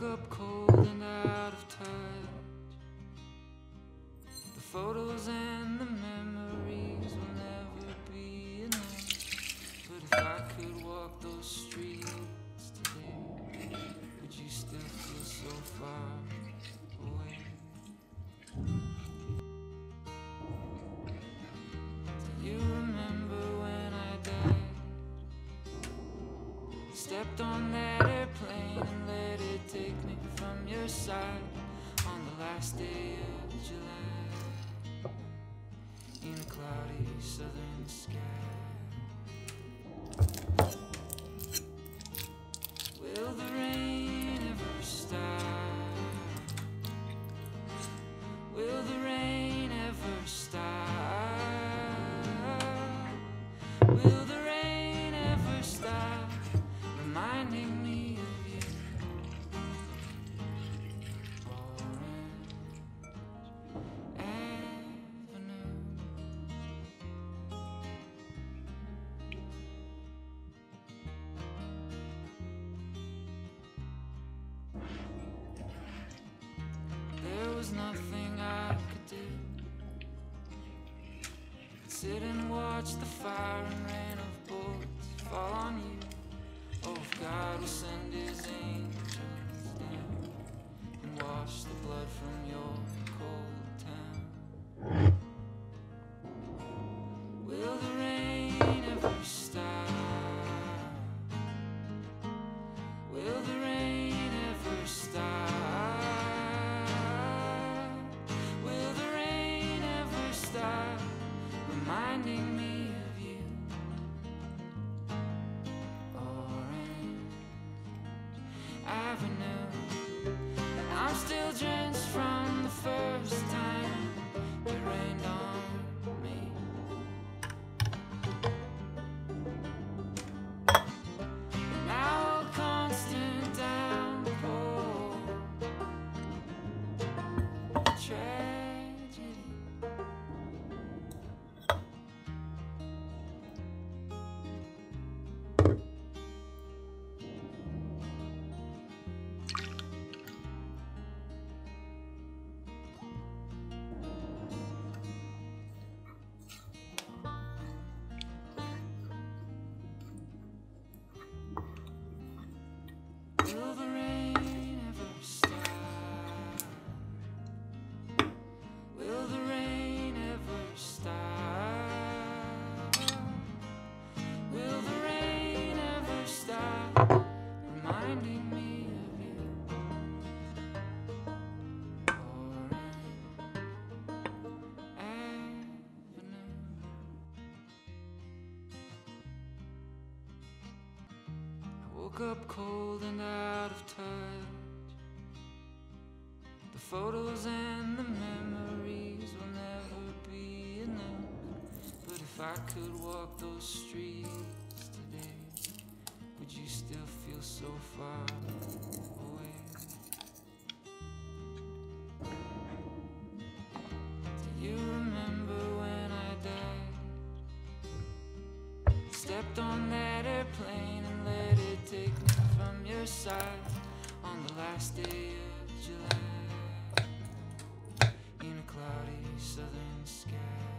woke up cold and out of touch. The photos and the memories on the last day of July in a cloudy southern sky. Will the rain ever stop? Will the rain ever stop? Will nothing I could do. Sit and watch the fire and rain of bullets fall on you. Oh, God will send his angels Reminding woke up cold and out of touch. The photos and the memories will never be enough. But if I could walk those streets today, would you still feel so far take me from your side on the last day of July in a cloudy southern sky.